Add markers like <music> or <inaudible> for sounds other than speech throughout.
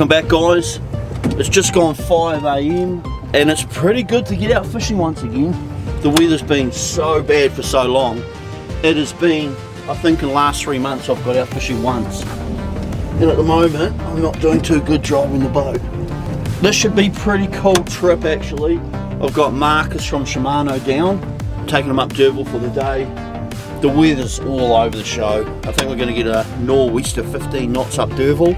Welcome back guys. It's just gone 5am and it's pretty good to get out fishing once again. The weather's been so bad for so long. It has been, I think in the last three months I've got out fishing once. And at the moment I'm not doing too good driving the boat. This should be pretty cool trip actually. I've got Markus from Shimano down, taking him up D'Urville for the day. The weather's all over the show. I think we're going to get a nor'wester 15 knots up D'Urville.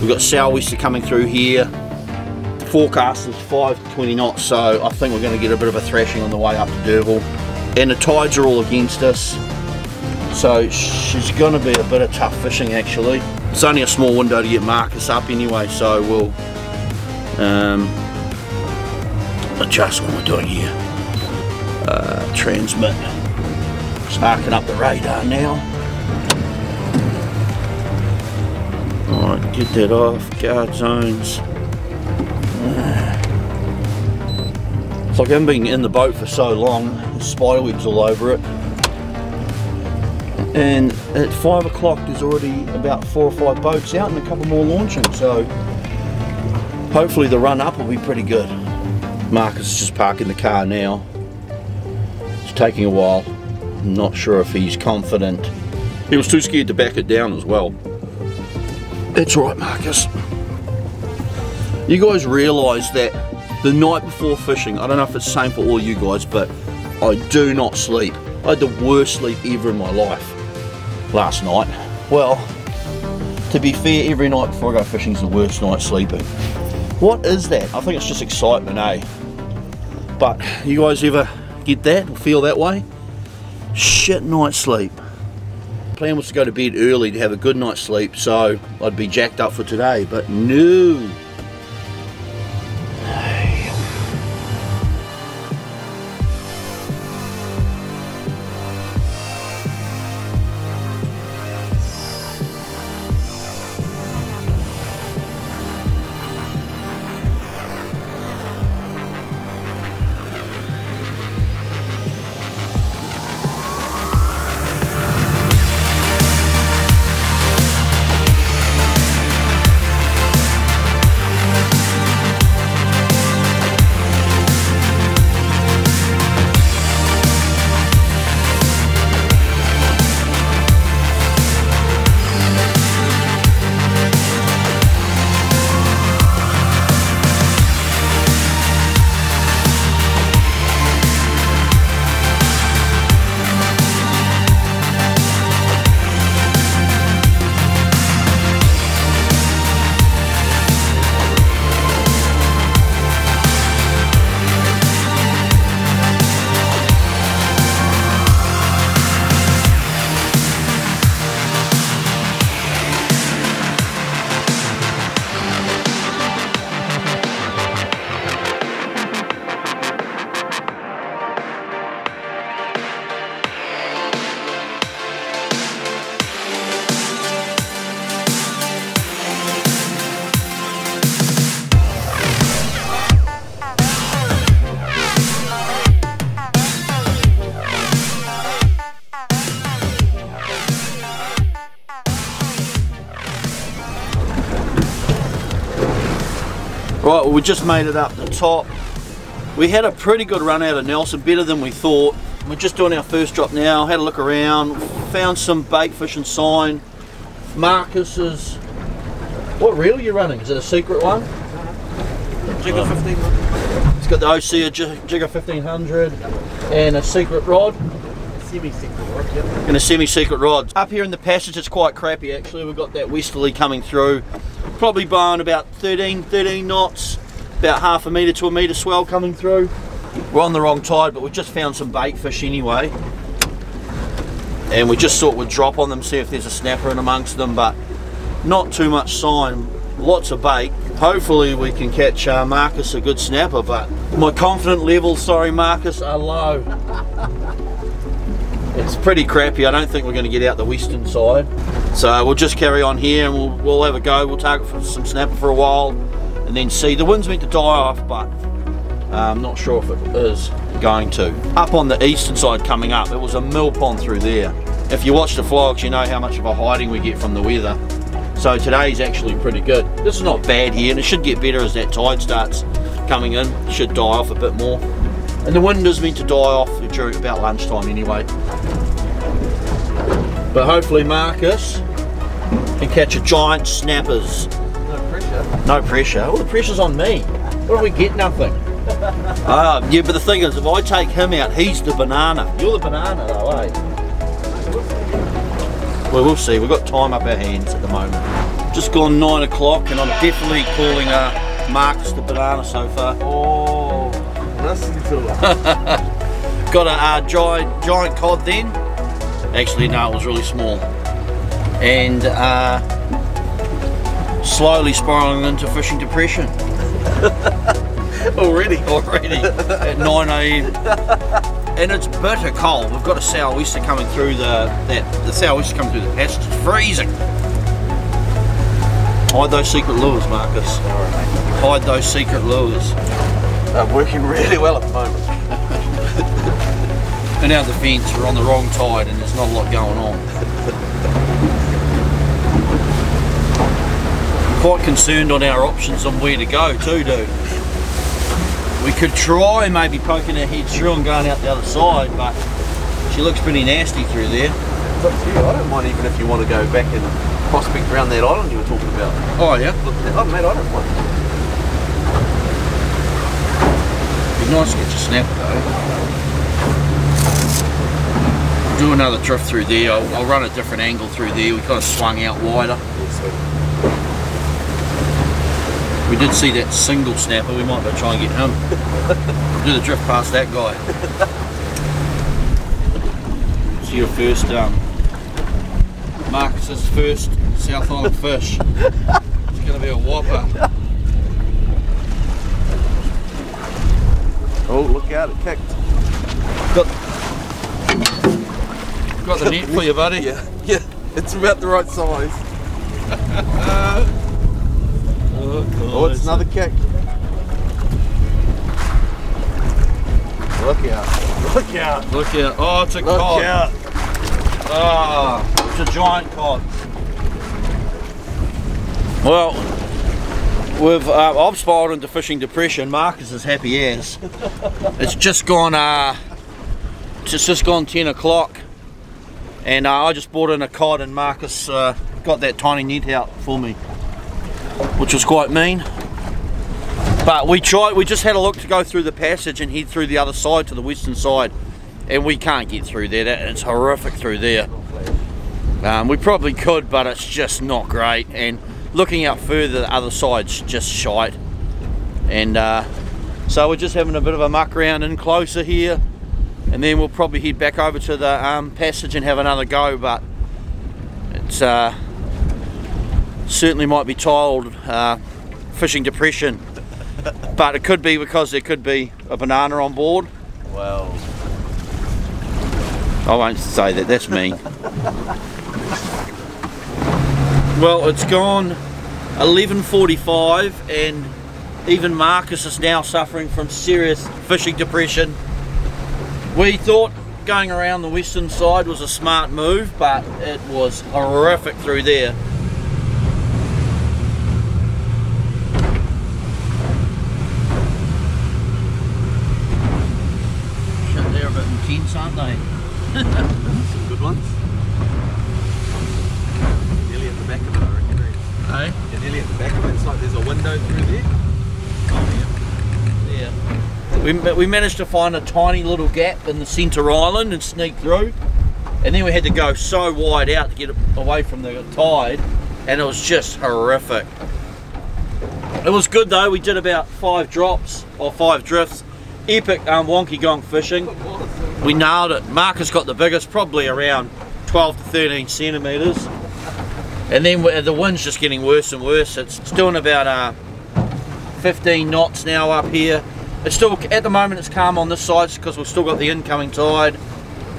We've got sou'wester coming through here. The forecast is 5 to 20 knots, so I think we're going to get a bit of a thrashing on the way up to D'Urville. And the tides are all against us. So she's going to be a bit of tough fishing actually. It's only a small window to get Markus up anyway, so we'll um, adjust what we're doing here. Uh, transmit. Sparking up the radar now. Alright, get that off. Guard zones. It's like I haven't been in the boat for so long. There's spider webs all over it. And at 5 o'clock there's already about 4 or 5 boats out and a couple more launching. So hopefully the run up will be pretty good. Markus is just parking the car now. It's taking a while. I'm not sure if he's confident. He was too scared to back it down as well. That's right, Markus. You guys realise that the night before fishing, I don't know if it's the same for all you guys, but I do not sleep. I had the worst sleep ever in my life last night. Well, to be fair, every night before I go fishing is the worst night sleeping. What is that? I think it's just excitement, eh? But you guys ever get that or feel that way? Shit night sleep. Plan was to go to bed early to have a good night's sleep, so I'd be jacked up for today, but no. Well we just made it up the top. We had a pretty good run out of Nelson, better than we thought. We're just doing our first drop now, had a look around, found some bait fishing sign. Markus's, what reel are you running? Is it a secret one? Jigger 15. It's got the Ocea Jigger 1500 and a secret rod. Semi-secret rod, yep. A semi-secret rod. Up here in the passage it's quite crappy actually. We've got that westerly coming through. Probably blowing about 13, 13 knots. About half a metre to a metre swell coming through. We're on the wrong tide but we just found some bait fish anyway. And we just thought we'd drop on them, see if there's a snapper in amongst them, but not too much sign. Lots of bait. Hopefully we can catch uh, Markus a good snapper, but my confident levels, sorry Markus, are low. <laughs> It's pretty crappy. I don't think we're going to get out the western side. So we'll just carry on here and we'll, we'll have a go. We'll target for some snapper for a while and then see. The wind's meant to die off, but I'm um, not sure if it is going to. Up on the eastern side coming up, it was a mill pond through there. If you watch the vlogs, you know how much of a hiding we get from the weather. So today's actually pretty good. This is not bad here, and it should get better as that tide starts coming in. It should die off a bit more. And the wind is meant to die off during about lunchtime anyway. But hopefully Markus can catch a giant snappers. No pressure. No pressure. All the pressure's on me. What do we get? Nothing. Ah, <laughs> yeah, but the thing is, if I take him out, he's the banana. You're the banana, though, eh? Well, we'll see. We've got time up our hands at the moment. Just gone nine o'clock, and I'm definitely calling uh, Markus the banana so far. <laughs> Got a uh, giant, giant cod then. Actually, no, it was really small. And uh, slowly spiraling into fishing depression. <laughs> Already. already at <laughs> 9 a.m. And it's bitter cold. We've got a sou'wester coming through the that the sou'wester coming through the passage. It's freezing. Hide those secret lures, Markus. Hide those secret lures. I'm working really well at the moment. <laughs> and our defence, we're on the wrong tide and there's not a lot going on. I'm quite concerned on our options on where to go too, dude. We could try maybe poking our head through and going out the other side, but she looks pretty nasty through there. It's up to you. I don't mind even if you want to go back and prospect around that island you were talking about. Oh yeah? Look, oh, mate, I don't mind. Be nice to get your snap though. Do another drift through there. I'll, I'll run a different angle through there. We kind of swung out wider. We did see that single snapper. We might try and get him. Do the drift past that guy. See your first um, Markus's first South Island fish. It's gonna be a whopper. Oh, look out, it kicked. Got, got the net for you, buddy. <laughs> Yeah, yeah, it's about the right size. Oh, it's another kick. Look out. Look out. Look out. Oh, it's a Look cod. out. Ah, it's a giant cod. Well, we've uh, I've spiraled into fishing depression. Markus is happy as. it's just gone. Uh, it's just gone ten o'clock, and uh, I just brought in a cod, and Markus uh, got that tiny net out for me, which was quite mean. But we tried. We just had a look to go through the passage and head through the other side to the western side, and we can't get through there. That it's horrific through there. Um, we probably could, but it's just not great. And looking out further, the other side's just shite. And uh, so we're just having a bit of a muck around in closer here, and then we'll probably head back over to the um, passage and have another go. But it's uh, certainly might be tiled uh, fishing depression. But it could be because there could be a banana on board. Well, I won't say that, that's mean. <laughs> well, it's gone 11.45 and even Markus is now suffering from serious fishing depression. We thought going around the western side was a smart move, but it was horrific through there. Shit, they're a bit intense, aren't they? <laughs> some good ones. Nearly at the back of it, I reckon. Yeah, nearly at the back of it. It's like there's a window through there. Yeah. We, we managed to find a tiny little gap in the centre island and sneak through. And then we had to go so wide out to get away from the tide, and it was just horrific. It was good though, we did about five drops or five drifts. Epic um, wonky gong fishing. We nailed it. Markus got the biggest, probably around 12 to 13 centimetres. And then the wind's just getting worse and worse. It's, doing about uh, 15 knots now up here. It's still at the moment it's calm on this side because we've still got the incoming tide.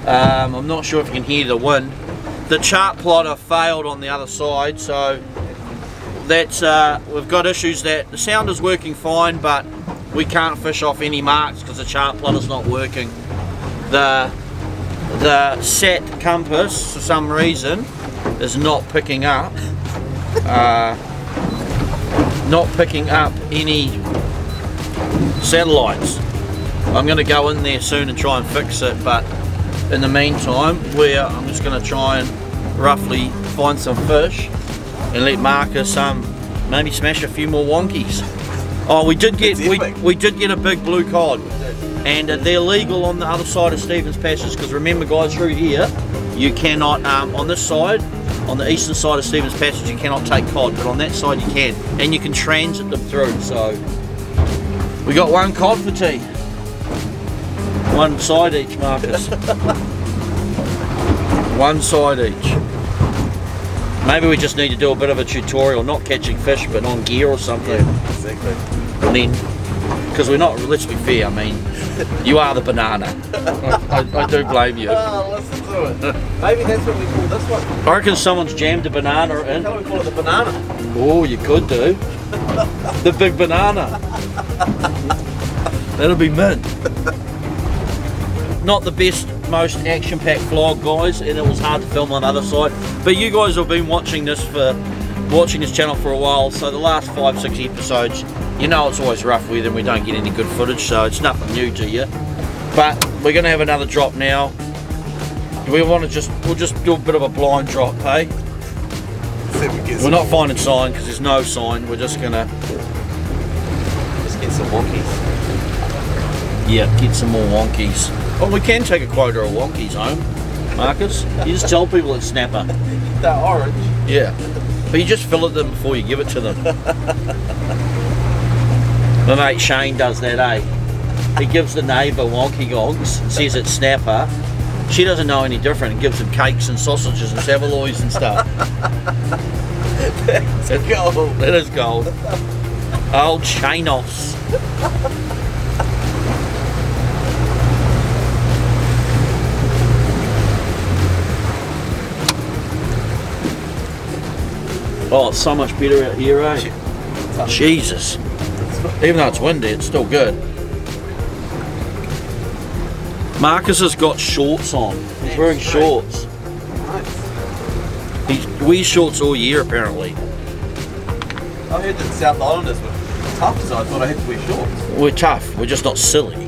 Um, I'm not sure if you can hear the wind. The chart plotter failed on the other side, so that's uh, we've got issues that the sound is working fine, but we can't fish off any marks because the chart plotter's not working. The the set compass for some reason is not picking up uh, not picking up any satellites. I'm going to go in there soon and try and fix it, but in the meantime, where I'm just going to try and roughly find some fish and let Markus um, maybe smash a few more wonkies. Oh, we did get we, we did get a big blue cod, and uh, they're legal on the other side of Stephens Passage because remember, guys, through here you cannot um, on this side, on the eastern side of Stephens Passage, you cannot take cod, but on that side you can, and you can transit them through. So we got one cod for tea, one side each, Markus. <laughs> one side each. Maybe we just need to do a bit of a tutorial, not catching fish, but on gear or something. exactly. And then, because we're not, let's be fair, I mean, you are the banana. I, I, I do blame you. Oh, <laughs> listen to it. Maybe that's what we call this one. I reckon someone's jammed a banana in. How do we call it the banana? Oh, you could do. <laughs> The big banana. That'll be mint. Not the best, most action-packed vlog, guys, and it was hard to film on the other side. But you guys have been watching this for, watching this channel for a while, so the last five, six episodes, you know it's always rough with and we don't get any good footage, so it's nothing new to you. But we're going to have another drop now. We want to just, we'll just do a bit of a blind drop, hey? We get We're not finding sign because there's no sign. We're just gonna Let's get some wonkies. yeah get some more wonkies. Well, we can take a quota of wonkies home, Markus. You just tell people it's snapper. <laughs> They're orange. Yeah, but you just fill it them before you give it to them. <laughs> My mate Shane does that, eh? He gives the neighbour wonky gongs, says it's snapper. She doesn't know any different and gives them cakes and sausages and saveloys and stuff. <laughs> Let's go. That is gold. Old Chanos. Oh, it's so much better out here, eh? Jesus. Even though it's windy, it's still good. Markus has got shorts on. He's wearing shorts. Nice. He wears shorts all year, apparently. I heard that South Islanders were tough, so I thought I had to wear shorts. We're tough, we're just not silly. <laughs>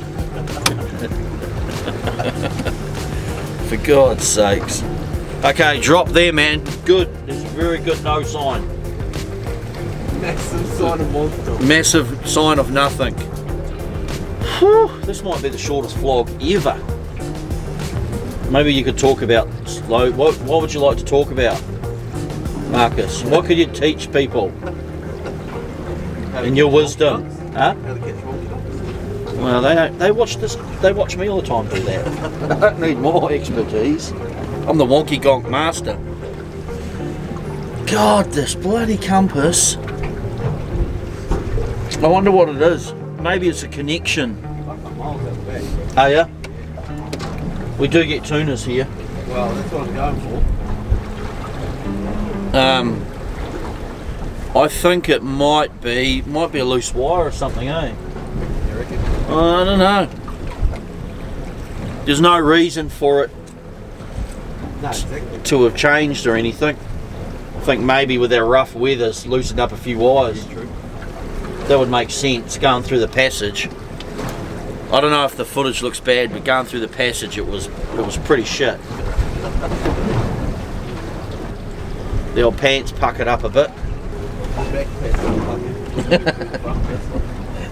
For God's sakes. Okay, drop there, man. Good. There's a very good no sign. Massive sign of monster. Massive sign of nothing. Whew, this might be the shortest vlog ever. Maybe you could talk about slow. What, what would you like to talk about, Markus? What could you teach people in your wisdom? Huh? How to catch wonky dogs. Well, they don't, they watch this. They watch me all the time do that. <laughs> I don't need more expertise. I'm the wonky gonk master. God, this bloody compass. I wonder what it is. Maybe it's a connection. Like a miles out the back. Oh yeah. We do get tunas here. Well, that's what I'm going for. Um, I think it might be might be a loose wire or something, eh? I don't know. There's no reason for it No, exactly. to have changed or anything. I think maybe with our rough weather, it's loosened up a few wires. That would make sense going through the passage. I don't know if the footage looks bad, but going through the passage it was it was pretty shit. The old pants puckered up a bit. <laughs>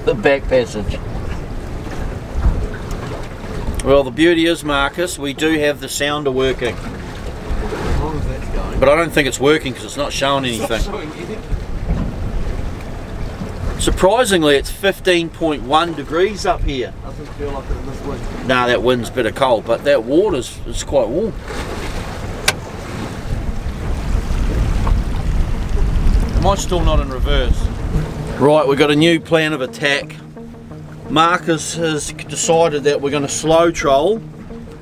The back passage. Well, the beauty is, Markus, we do have the sounder working, As long as that's going. but I don't think it's working because it's not showing anything. Surprisingly, it's 15.1 degrees up here. Doesn't feel like it in this wind. Nah, that wind's a bit of cold, but that water's it's quite warm. Am I still not in reverse? Right, we've got a new plan of attack. Markus has decided that we're going to slow troll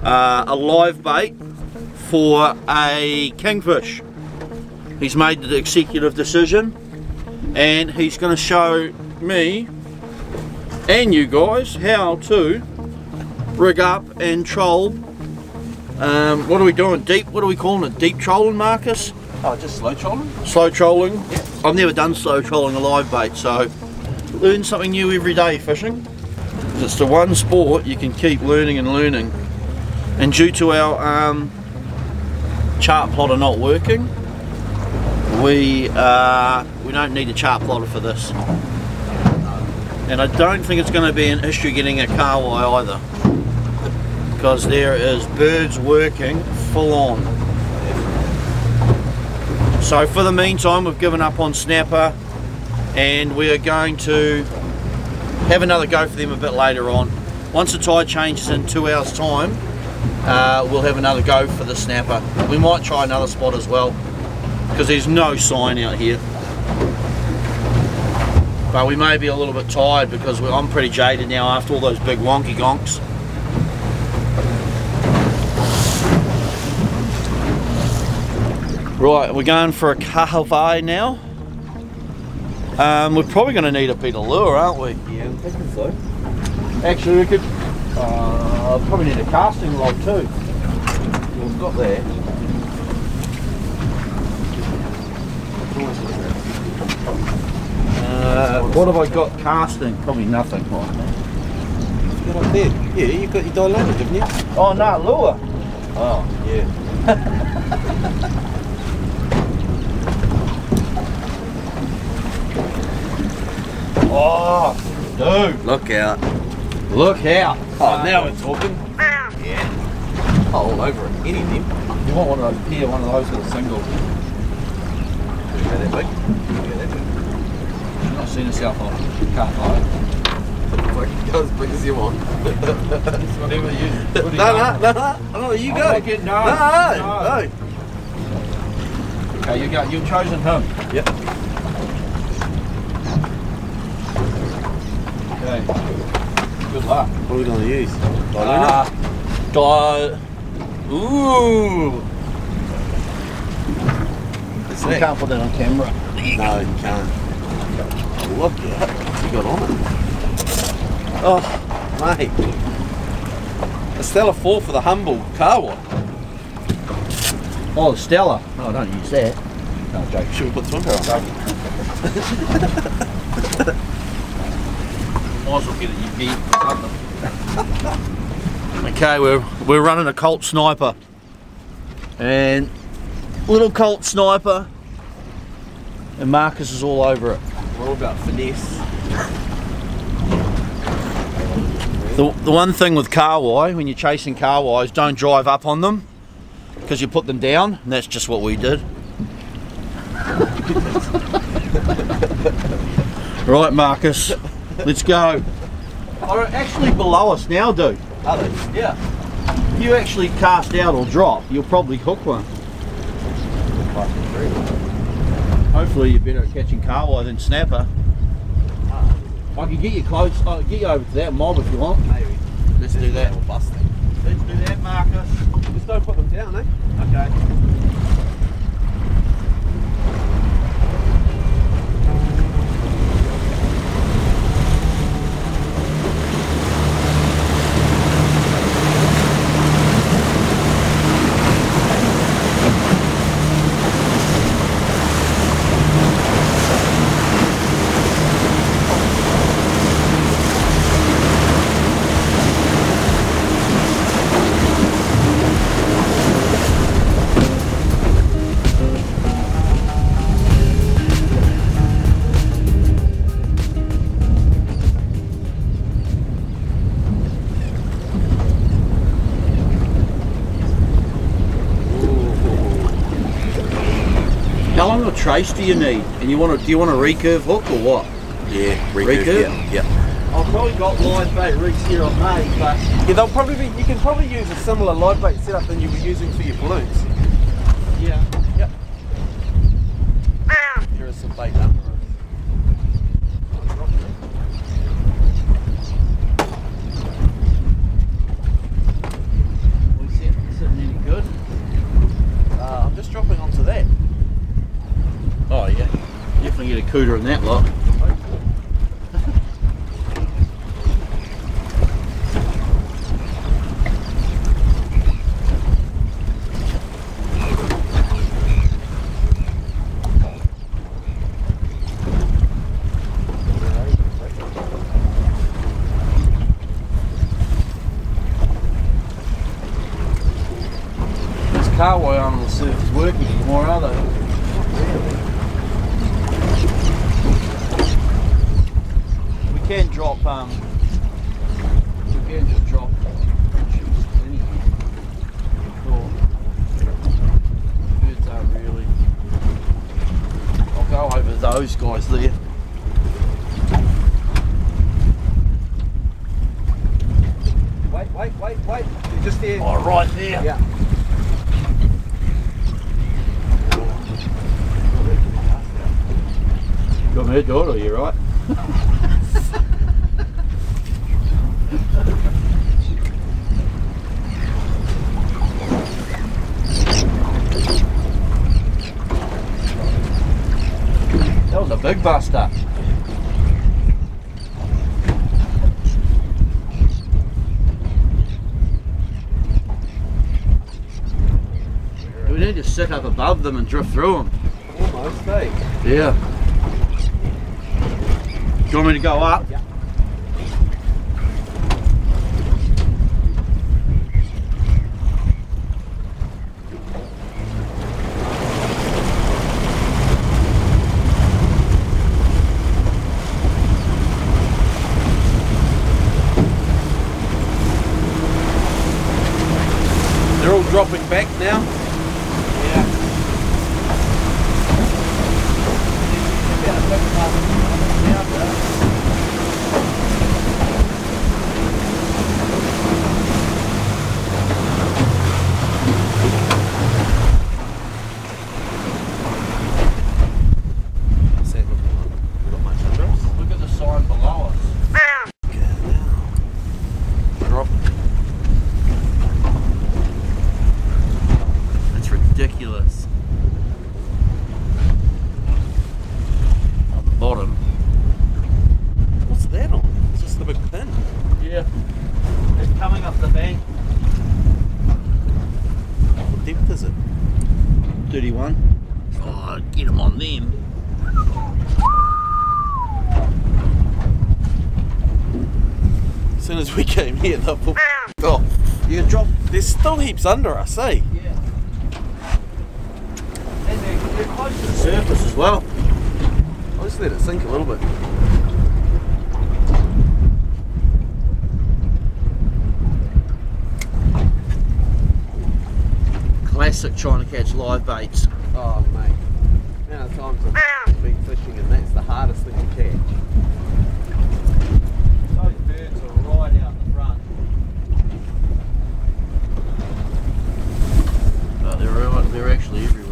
uh, a live bait for a kingfish. He's made the executive decision and he's going to show me and you guys how to rig up and troll. Um, what are we doing? Deep? What are we calling it? Deep trolling, Markus? Oh, just slow trolling? Slow trolling. yeah. I've never done slow trolling a live bait, so learn something new every day fishing. It's the one sport you can keep learning and learning. And due to our um, chart plotter not working, we uh, we don't need a chart plotter for this. And I don't think it's going to be an issue getting a kahawai either. Because there is birds working full on. So for the meantime we've given up on snapper and we are going to have another go for them a bit later on. Once the tide changes in two hours time uh, we'll have another go for the snapper. We might try another spot as well because there's no sign out here. But we may be a little bit tired because I'm pretty jaded now after all those big wonky gonks. Right, we're going for a kahawai now. Um, we're probably going to need a bit of lure, aren't we? Yeah, I'm thinking so. Actually, we could uh, probably need a casting rod too. We've got there. Uh, what have I got casting? Probably nothing. Right. Get up there. Yeah, you've got your dilated, didn't you? Oh no, lure. Oh, yeah. <laughs> Oh, dude, Look out. look out. Oh, now we're talking. Yeah. Oh, all over it. Any of them. You want one of those here, one of those little singles. Could go that big. Could go that big. You've not seen yourself on can't buy Fucking go as big as you want. Whatever you. no, no, no, no, you go. not getting- no, no, no. Okay, you got. You've chosen him. Yep. Okay. Good luck. What are we going to use? Uh, di- Ooh. That's You it. can't put that on camera. No, you can't. Look at what you got on it. Oh, mate. A Stella 4 for the humble Kawa. Oh, Stella. Oh, no, don't use that. No, joke. Should we put swim power on? Might as well get it you <laughs> okay, we're we're running a Colt sniper. And little Colt sniper. And Markus is all over it. We're all about finesse. The, the one thing with kahawai, when you're chasing kahawais, don't drive up on them because you put them down, and that's just what we did. <laughs> right, Markus, let's go. They're actually below us now, dude. Are they? Yeah. If you actually cast out or drop, you'll probably hook one. Hopefully you're better at catching kahawai than Snapper. I can get you close, I'll get you over to that mob if you want. Maybe. Let's do that. We'll bust them. Let's do that, Markus. Just don't put them down, eh? Okay. Trace do you need? And you want to? Do you want a recurve hook or what? Yeah, recurve, Yeah, yeah. I've probably got live bait rigs here on May, but Yeah, they'll probably be, you can probably use a similar live bait setup than you were using for your balloons. yeah. Yep. There is some bait under it. We sit, sitting any good? Uh, I'm just dropping onto that. Oh yeah. Definitely get a cooter in that lot. kahawai on the surface working anymore, are they? We can drop, um, we can just drop chips anywhere. Cool. Birds aren't really. I'll go over those guys there. Wait, wait, wait, wait. You're just there. Oh, right there. Yeah. You want me to do it you right? <laughs> that was a big buster. We need to sit up above them and drift through them. Almost, eh? Yeah. Do you want me to go up? Yeah. They're all dropping back now. Yeah. What's that looking like? We got much under us? Look at the sign below us. Drop. That's ridiculous. On the bottom. What's that on? It's just the big pin. Yeah. It's coming up the bank. What depth is it? 31. Oh, get them on them. As soon as we came here, they put off. You can drop. There's still under us, eh? Yeah. And they're, they're close to the surface as well. I'll just let it sink a little bit. Classic trying to catch live baits. Oh, mate. The amount of times I've been fishing and that's the hardest thing to catch. Those birds are right out the front. Oh, they're, right- they're actually everywhere.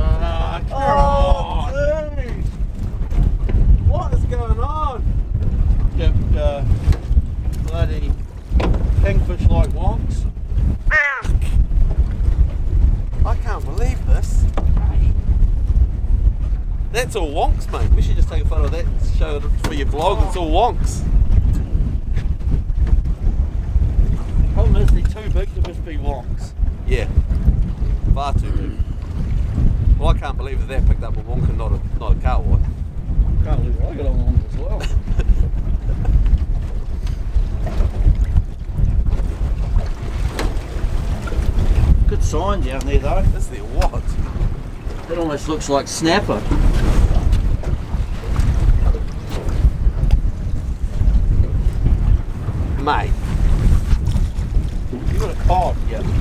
Ah, come on. dude! What is going on? Kept, uh, bloody kingfish like wonks. I can't believe this. That's all wonks, mate. We should just take a photo of that and show it for your vlog. It's all wonks. Problem is they're too big to just be wonks. Yeah. Far too big. Well, I can't believe that that picked up a wonk and not a, not a kahawai. Can't believe I got on wonks as well. <laughs> Good sign down there though. Is there what? That almost looks like snapper. Mate. You got a cod, yeah.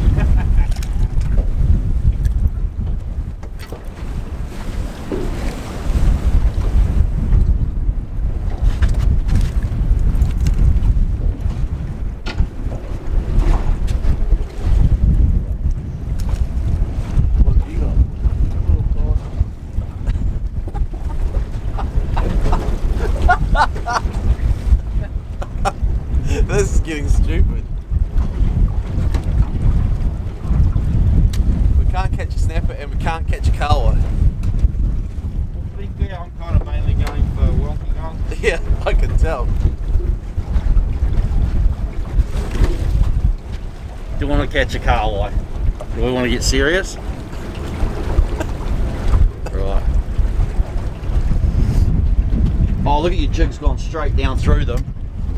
Do you want to catch a kahawai? Do we want to get serious? right. Oh, look at your jigs going straight down through them.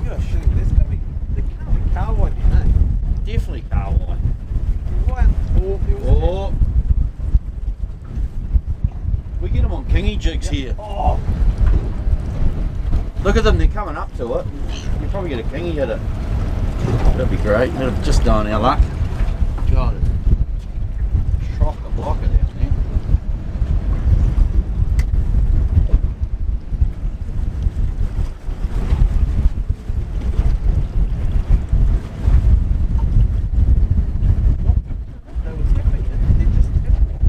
You're shitting. There's gonna be, there can't be kahawai here. Definitely kahawai. Oh. We get them on kingy jigs yeah. here. Oh. Look at them, they're coming up to it. You probably get a kingy at it. That'd be great. That'd just done our luck. It's shock the blocker down there. they were tipping it. They just tipped it.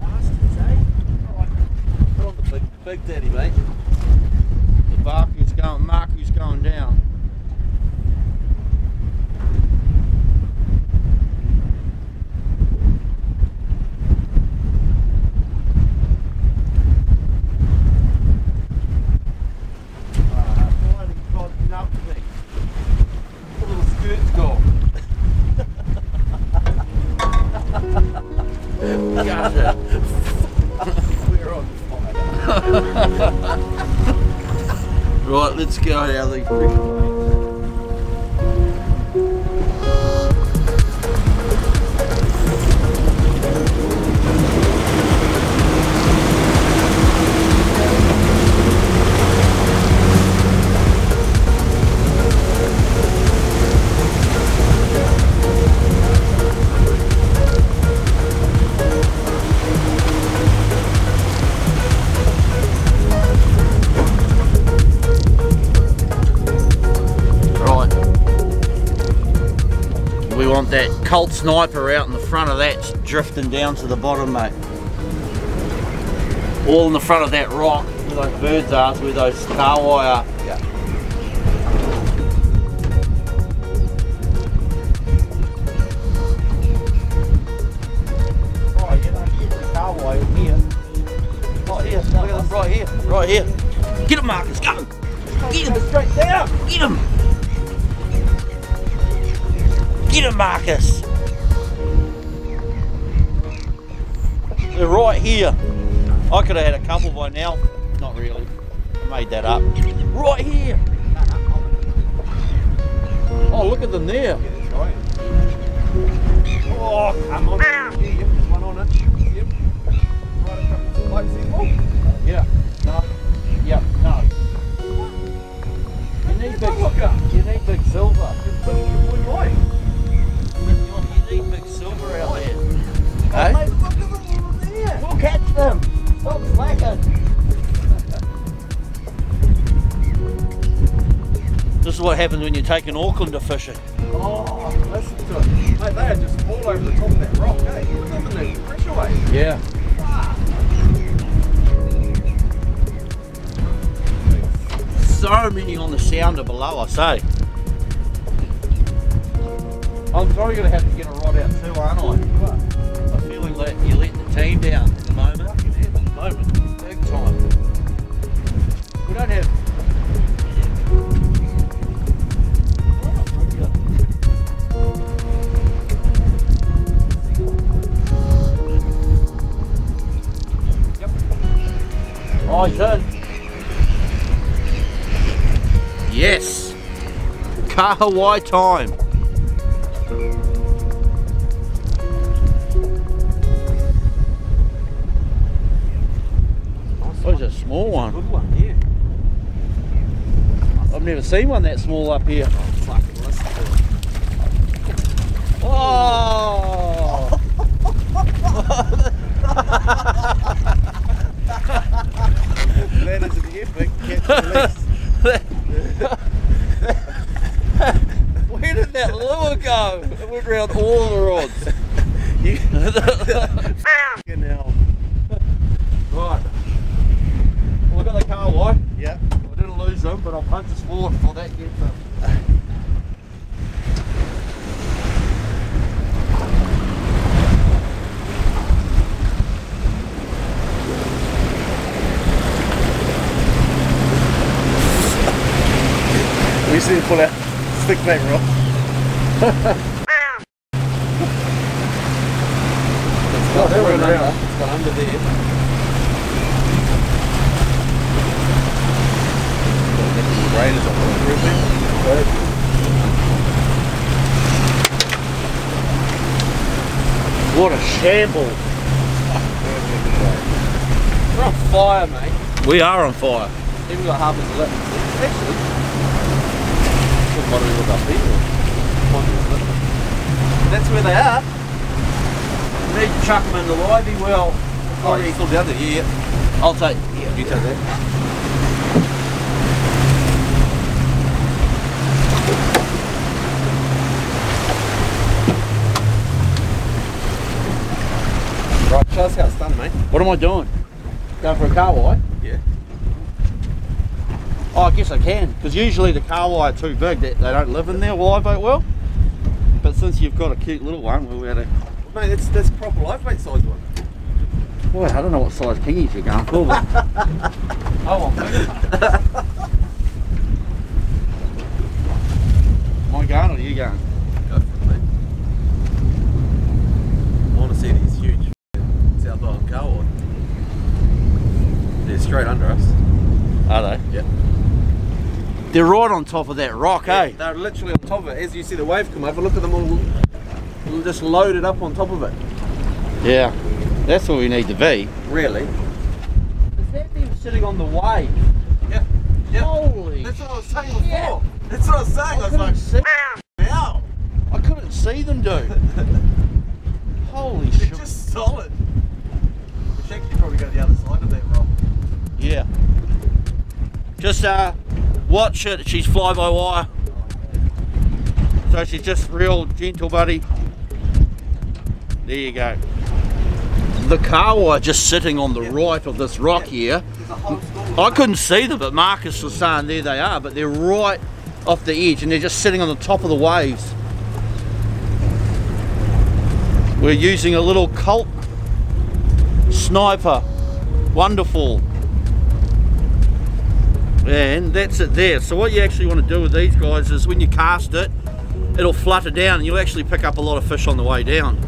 Bastards, eh? Right. Put on the big, big daddy, mate. The Barku's going, Marku's going down. Ah, bloody God, nothing. The little skirt's gone. Gotcha. We're on fire. Right, let's go out of these freaking lanes. Colt sniper out in the front of that, drifting down to the bottom, mate. All in the front of that rock where those birds are, where those kahawai. Yeah. Oh, yeah, no, here's the kahawai here. Oh, here, look at them, right here, right here. Get him, Markus, Go. Get him! Straight down. Get him! Get him, Markus! Here. I could have had a couple by now. Not really. I made that up. Right here. Oh, look at them there. Yeah, that's right. Oh, come on. What happens when you take an Aucklander fishing. Oh, listen to it. Mate, they are just all over the top of that rock, eh? Look at there, pressure wave. Yeah. So many on the sounder below, I say. I'm probably going to have to get a rod out too, aren't I? I'm feeling like you're letting the team down at the moment. At the moment, big time. We don't have. He's in. Yes. Kahawai time. Oh, it's a small one. Good one, yeah. I've never seen one that small up here. Fucking listen to it. Oh! That is an epic catch release. Where did that lure go? It went round all the rods. You hell. Right. Well, I got the kahawai. Yeah. I didn't lose them, but I'll punch us forward before that gets them. We just need to pull out stick back rod. it's got they're under. It's got under there. Raiders on the roof What a shambles. there. on fire, mate. We are on fire. Even got half as lit. Actually, what do we look up here? That's where they are. Need to chuck them in the livey well. Oh, you're still down there? Yeah, yeah. I'll take. Yeah. You take that. Right, show us how it's done, mate. What am I doing? Going for a kahawai? Oh, I guess I can, because usually the kahawai too big, that they don't live in there live bait well. But since you've got a cute little one, we'll be able to. Mate, that's, that's proper live bait size one. Boy, I don't know what size kingies you're going for, but. <laughs> Oh, I want <laughs> Am I going or are you going? Go for it, mate. I want to see these huge South Island kahawai. They're straight under us. Are they? Yep. They're right on top of that rock, eh? They're literally on top of it. As you see the wave come over, look at them all just loaded up on top of it. Yeah. That's where we need to be. Really? Is that them sitting on the wave? Yeah. Yeah. Holy That's what I was saying before. Yeah. That's what I was saying. I, I was couldn't, like, see, wow. I couldn't see them, dude. <laughs> Holy They're shit. just solid. We should actually probably go the other side of that rock. Yeah. Just uh, watch it. She's fly by wire. So she's just real gentle, buddy. There you go. The kahawai just sitting on the Yeah. right of this rock here. There's a whole school. I couldn't see them, but Markus was saying there they are, but they're right off the edge and they're just sitting on the top of the waves. We're using a little Colt sniper. Wonderful. And that's it there. So what you actually want to do with these guys is when you cast it, it'll flutter down and you'll actually pick up a lot of fish on the way down.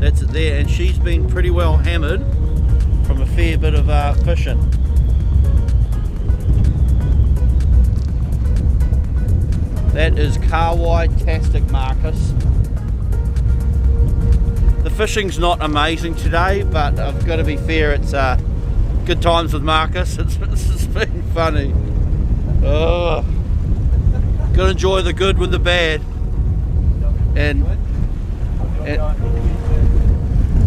That's it there. And she's been pretty well hammered from a fair bit of uh, fishing. That is Kahawai Tastic Markus. The fishing's not amazing today, but I've got to be fair, it's uh, good times with Markus. It's, it's been funny. Oh, got to enjoy the good with the bad. And, and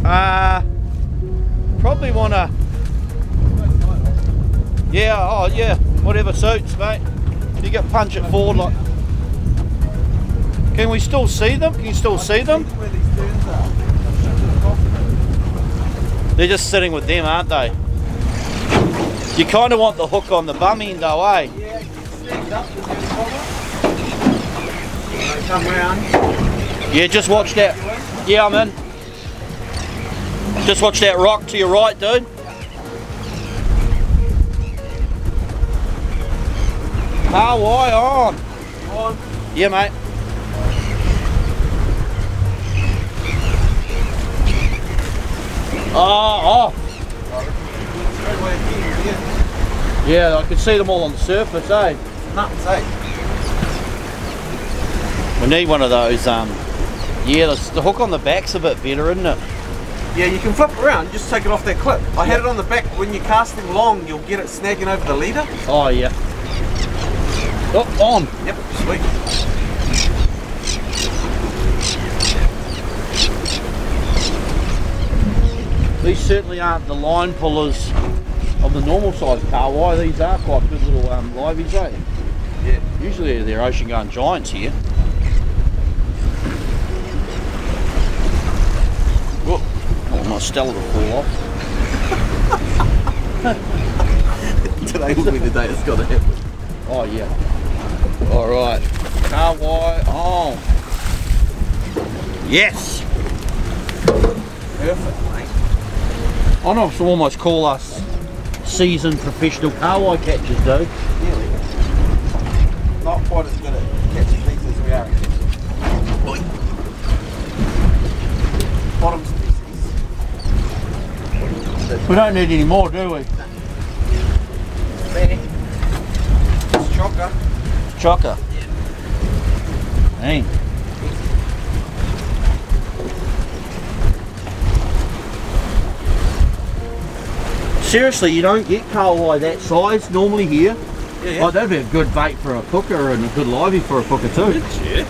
uh, probably want to yeah, oh yeah, whatever suits, mate. You get punch it forward like. Can we still see them? Can you still see them? They're just sitting with them, aren't they? You kind of want the hook on the bum end, though, eh? Yeah, come round. Yeah, just watch that. Yeah, I'm in. Just watch that rock to your right, dude. How on? On. Yeah, mate. Oh, oh. Straight yeah. Yeah, I can see them all on the surface, eh? Nothing safe. We need one of those, um, yeah, the, the hook on the back's a bit better, isn't it? Yeah, you can flip around, just take it off that clip. I had it on the back. When you're casting long, you'll get it snagging over the leader. Oh, yeah. Oh, on. Yep, sweet. These certainly aren't the line pullers of the normal size kahawai. These are quite good little um, liveys, eh? Yeah. Usually they're ocean going giants here. Whoop. Oh, my Stella will fall off. <laughs> Today will be the day it's got to happen. Oh, yeah. All right. Kahawai on. Yes. Perfect, mate. I know almost call us seasoned professional kahawai catchers, dude. Nearly. Not quite as good at catching these as we are at catching. Bottom species. We don't need any more, do we? There. It's chocker. Chocker. Hey. Seriously, you don't get kahawai that size normally here. Yeah, yeah. Oh, that'd be a good bait for a hooker and a good livey for a hooker too. Yeah.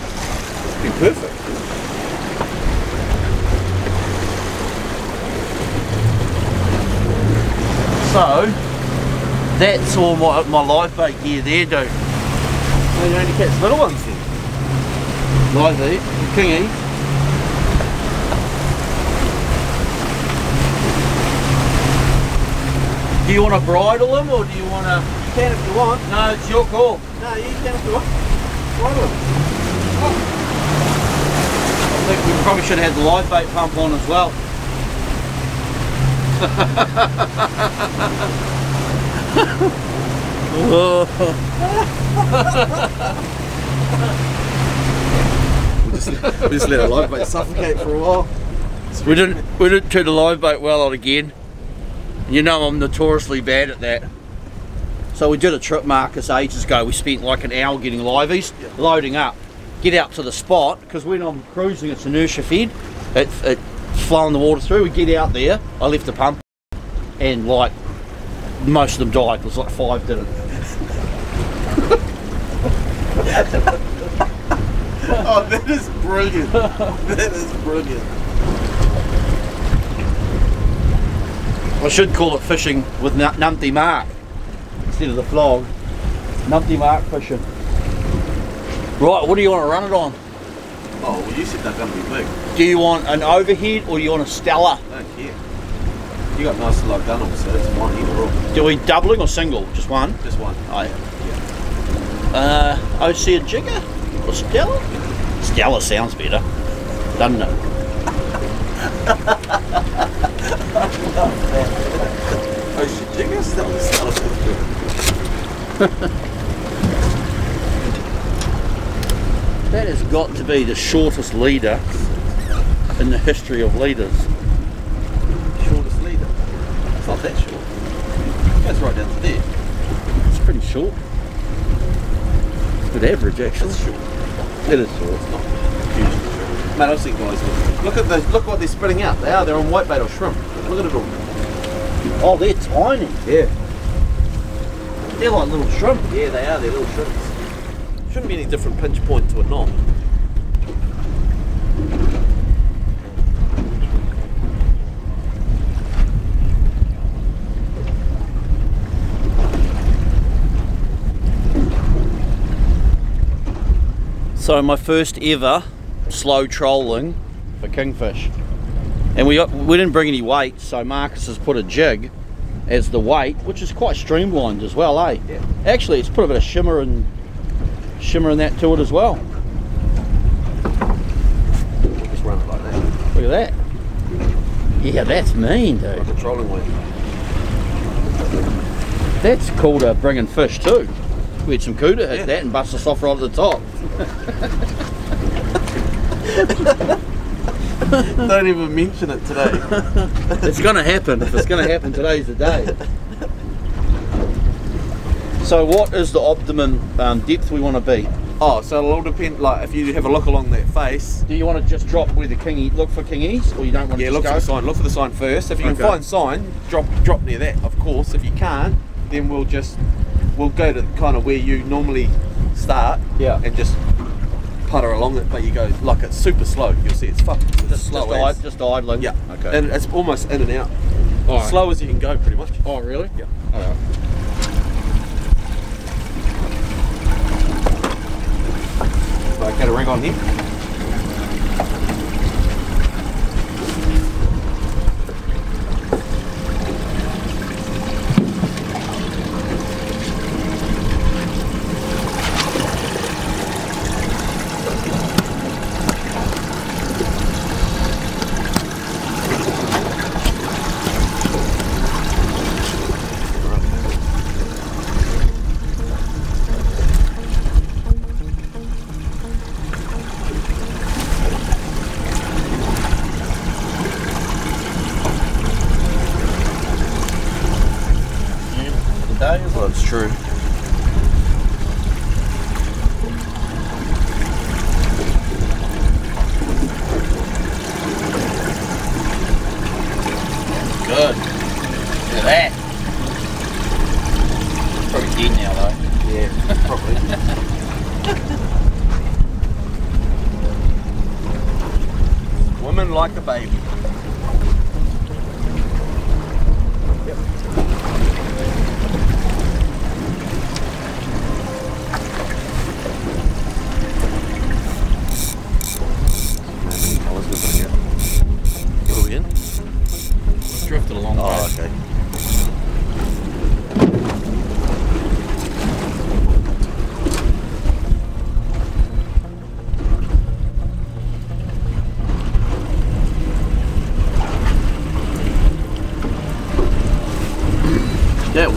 Be perfect. So, that's all my, my live bait gear there, dude. Well, you only catch little ones then. Live bait, kingies. Do you want to bridle them or do you want to? You can if you want. No, it's your call. No, you can if you want. Why not? I think we probably should have had the live bait pump on as well. We <laughs> just, we just let a live bait suffocate for a while. We didn't we didn't turn the live bait well on again. You know I'm notoriously bad at that. So we did a trip, Markus, ages ago. We spent like an hour getting liveys, Yeah. loading up, get out to the spot, because when I'm cruising it's inertia fed, it, it's flowing the water through. We get out there, I left the pump, and like most of them died. It was like five didn't. <laughs> Oh, that is brilliant. that is brilliant. I should call it fishing with nu- numpty mark instead of the flog. Numpty mark fishing. Right, what do you want to run it on? Oh, well, you said they're going to be big. Do you want an overhead or do you want a Stella? I don't care. You got nice lug gunnels, so it's one either or. Do we doubling or single? Just one? Just one. Oh, yeah. Uh, Ocea Jigger or Stella? Stella sounds better, doesn't it? <laughs> <laughs> That has got to be the shortest leader in the history of leaders. Shortest leader. It's not that short. That's right down to there. It's pretty short. Good average, actually. That's short. It is short. It's not Man, I've seen guys look at those, look what they're spreading out. They are, they're on whitebait or shrimp. Look at it all. Oh, they're tiny. Yeah. They're like little shrimp. Yeah, they are, they're little shrimps. Shouldn't be any different pinch point to a knot. So my first ever slow trolling for kingfish, and we we didn't bring any weight, so Markus has put a jig as the weight, which is quite streamlined as well, eh? Yeah. Actually, it's put a bit of shimmer and shimmer in that to it as well. Just run it like that. Look at that. Yeah, that's mean, dude. Like a trolling weight. That's called a bringing fish too. We had some cooter hit Yeah. that and bust us off right at the top. <laughs> <laughs> Don't even mention it today. <laughs> It's going to happen. If it's going to happen, today's the day. So, what is the optimum um, depth we want to be? oh, so it'll all depend, like, if you have a look along that face, Do you want to just drop where the kingy look for kingies, or you don't want to yeah, look go? for the sign. Look for the sign first. If you can find sign, drop drop near that, of course. If you can't, then we'll just, we'll go to kind of where you normally start Yeah. and just putter along it, but you go, like, it's super slow. You'll see it's fucking Just, slow just, as. just idling. Yeah. Okay. And it's almost in and out. All right. Slow as you can go, pretty much. Oh, really? Yeah. All right. Right, get a ring on here.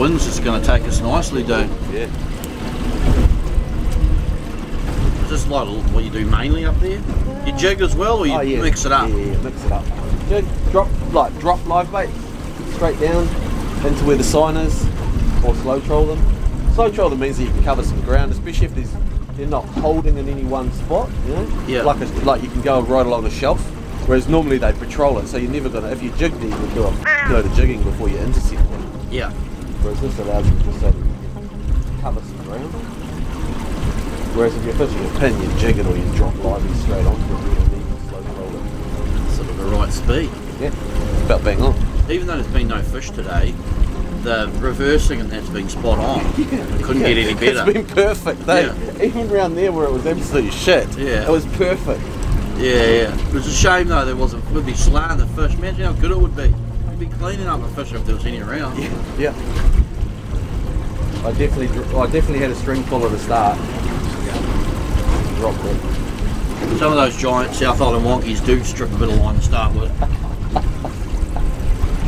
Wind's just going to take us nicely, down. Yeah. Is this like what you do mainly up there? You jig as well, or you Oh, yeah. mix it up? Yeah, yeah, mix it up. Jig, drop like drop live bait straight down into where the sign is, or slow troll them. Slow troll them means that you can cover some ground, especially if there's they're not holding in any one spot. You know, Yeah. Like a, like you can go right along a shelf. Whereas normally they patrol it, so you're never gonna. If you jig these, you'll do a load of jigging before you intercept them. Yeah. Whereas this allows you just so that cover some ground. Whereas if you're fishing a pin, you jig it or you drop lively straight onto it. You need to slow roll it. Sort of the right speed. Yeah, about bang on. Even though there's been no fish today, the reversing and that's been spot on. <laughs> Yeah, Couldn't get any better. It's been perfect. eh? Even around there where it was absolute shit, Yeah. it was perfect. Yeah, yeah. It was a shame though there wasn't. We'd be slaying the fish. Imagine how good it would be. Be cleaning up the fish if there was any around. Yeah, yeah. I definitely, dr- I definitely had a string pull at the start. It. Some of those giant South Island wonkies do strip a bit of line to start with.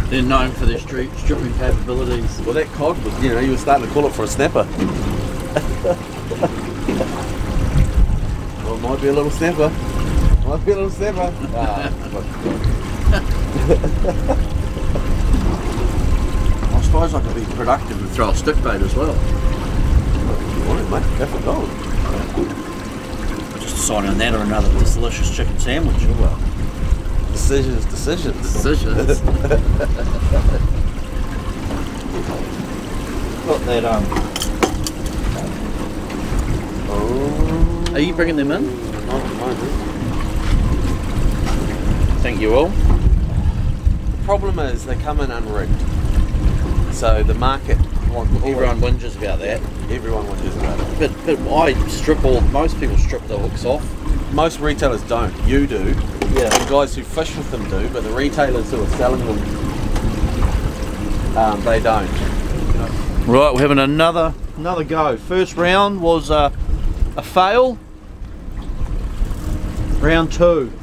They're known for their stri- stripping capabilities. Well, that cod was, you know, you were starting to call it for a snapper. well, it might be a little snapper. Might be a little snapper. Ah, <laughs> suppose I could be productive and throw a stick bait as well. If you want it, mate? Go for gold. Just deciding on that or another delicious chicken sandwich. Well, decisions, decisions. Decisions. <laughs> Got that um. Oh, Are you bringing them in? not at the moment. Think you will. The problem is they come in unrigged. So the market, like Everyone whinges about that. everyone wonders about it. But, but I strip all. Most people strip the hooks off. Most retailers don't. You do. Yeah. The guys who fish with them do, but the retailers who are selling them, um, they don't. Right, we're having another another go. First round was uh, a fail. Round two.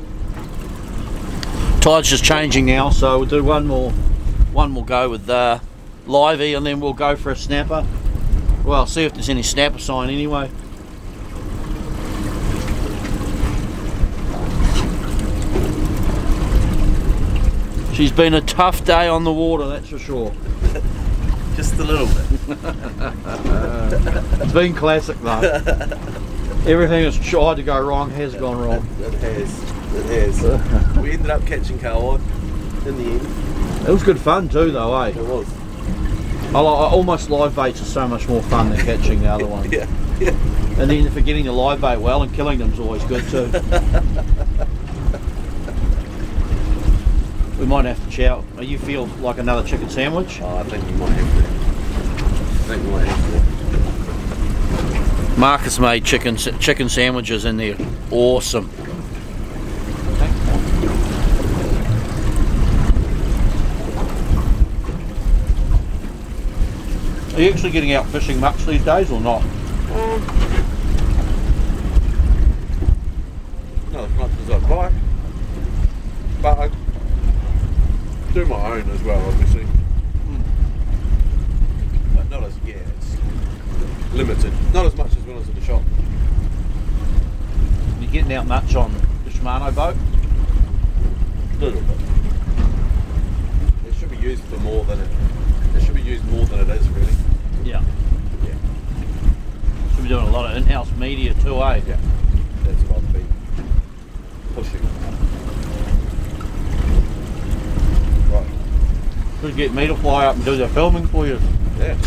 Tide's just changing now, so we'll do one more one more go with uh, livey, and then we'll go for a snapper. Well, see if there's any snapper sign anyway. She's been a tough day on the water, that's for sure. <laughs> Just a little bit. It's been classic though. Everything that's tried to go wrong has gone wrong. It has. It has. <laughs> we ended up catching Kawa in the end. It was good fun too though, eh? It was. I, almost live baits are so much more fun than catching the other one. Yeah. <laughs> Yeah. And then for getting the live bait well and killing them is always good too. <laughs> we might have to chow. Oh, You feel like another chicken sandwich? Oh, I think we might have to. I think we might have to. Markus made chicken chicken sandwiches in there. Awesome. Are you actually getting out fishing much these days or not? Mm. Not as much as I'd like. But I do my own as well, obviously. Hmm. But not as, yeah, it's limited. Not as much as when I was at the shop. You getting out much on the Shimano boat? A little bit. It should be used for more than it. It should be used more than it is, really. Yeah. Yeah. Should be doing a lot of in-house media too, eh? Yeah. That's what I'd be pushing. Right. Could get me to fly up and do the filming for you. Yeah.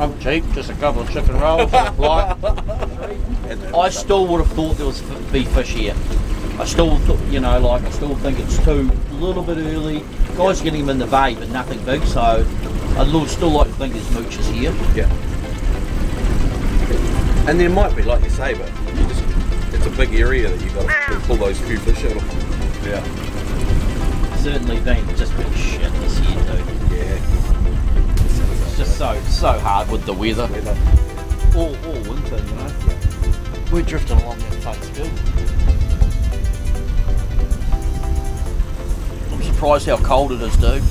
I'm cheap, just a couple of chicken rolls and a fly. <laughs> I still would have thought there was be fish here. I still, th- you know, like I still think it's too a little bit early. Guys getting them in the bay, but nothing big. So I would still like to think there's mooches here. Yeah. And there might be, like you say, but you just, it's a big area that you've got to pull those few fish out of. Yeah. Certainly been just been shit this year too. Yeah. It's just so so hard with the weather. Weather. All, all winter, you know. We're drifting along that face field. I'm surprised how cold it is, dude.